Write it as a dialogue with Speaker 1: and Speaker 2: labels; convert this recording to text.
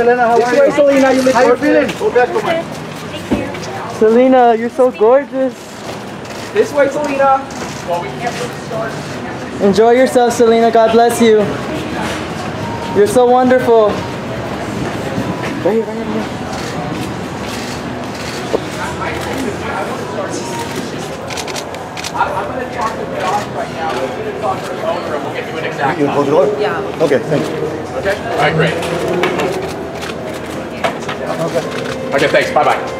Speaker 1: Selena. How are you? Selena, you look How you feeling? Go back, come on.
Speaker 2: Selena, you're so gorgeous.
Speaker 1: This way, Selena.
Speaker 2: Enjoy yourself, Selena. God bless you. You're so wonderful. Right here, right here, right here.
Speaker 3: I'm going to talk to the off right now. We're going to talk to the owner and we'll get you an exact
Speaker 4: You close the door? Yeah. Okay, thanks.
Speaker 3: Okay? All right, great. Okay, Okay, thanks. Bye-bye.